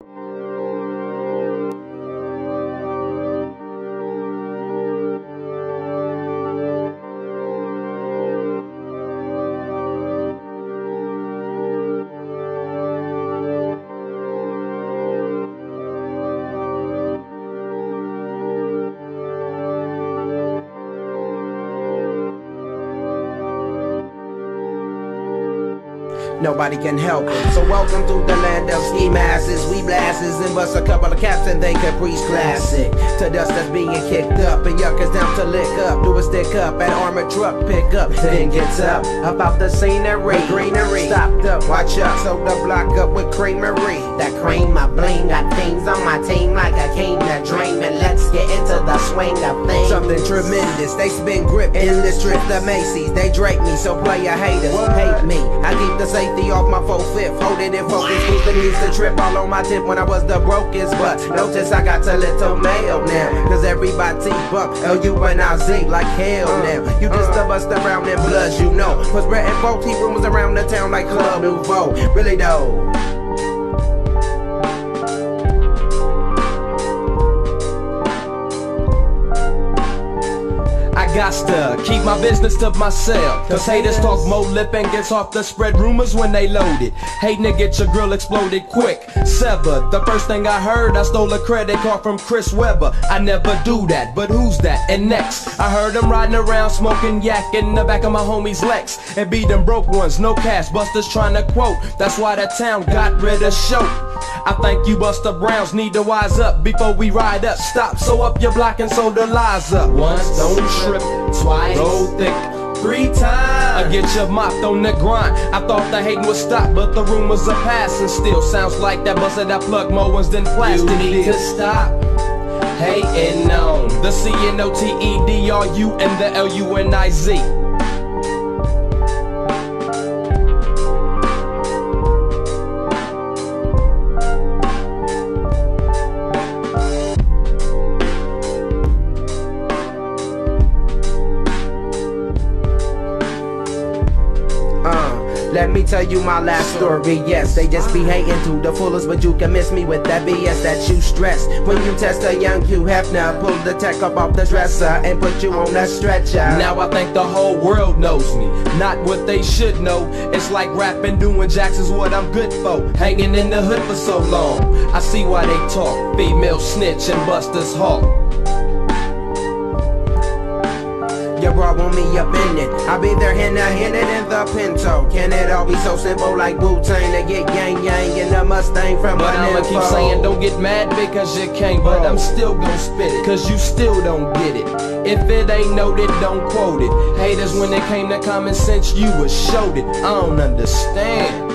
you nobody can help it. So welcome to the land of ski masses. We blasses and bust a couple of caps and they Caprice classic. To dust that's being kicked up and yuckers down to lick up. Do a stick up at armored truck pick up. Then gets up about the scenery. Greenery stopped up. Watch out, so the block up with creamery. That cream, my bling, got things on my team like I came to dream. And let's get into the swing. Something tremendous. They spin grip in this trip. The Macy's, they drape me, so play player haters hate me. I keep the safety off my full fifth. Hold it in focus. Boosting used to trip all on my tip when I was the brokest. But notice I got a little mail now. Cause everybody bump L-U-N-I-Z like hell now. You just a bust around in bloods, you know. Was renting 14 rumors around the town like Club Nouveau. Really though. Gots to keep my business to myself. Cause haters talk more lip and gets off the spread rumors when they loaded. Hating to get your grill exploded quick. Sever. The first thing I heard, I stole a credit card from Chris Webber. I never do that, but who's that? And next, I heard him riding around smoking yak in the back of my homie's Lex. And beat them broke ones, no cash, busters trying to quote. That's why the town got rid of show. I think you bust Buster Browns need to wise up before we ride up. Stop, so up your block and so the lies up. Once, don't trip, twice, roll thick. Three times, I get you mopped on the grind. I thought the hating would stop, but the rumors are passing still. Sounds like that busted that plug more ones than plastic. You need to stop hating on the C N O T E D R U and the L U N I Z. Let me tell you my last story. Yes, they just be hating to the fullest, but you can miss me with that BS that you stress. When you test a young Hugh Hefner, pull the tech up off the dresser and put you on that stretcher. Now I think the whole world knows me, not what they should know. It's like rapping, doing jacks is what I'm good for. Hanging in the hood for so long. I see why they talk. Female snitch and Buster's Hawk. Your bra want me up in it. I be there hand it in the Pinto. Can it all be so simple like Wu Tang to get gang yang in the Mustang from But I'ma keep saying don't get mad because you can't. But I'm still gon' spit it, cause you still don't get it. If it ain't noted, don't quote it. Haters, when it came to common sense, you was showed it. I don't understand.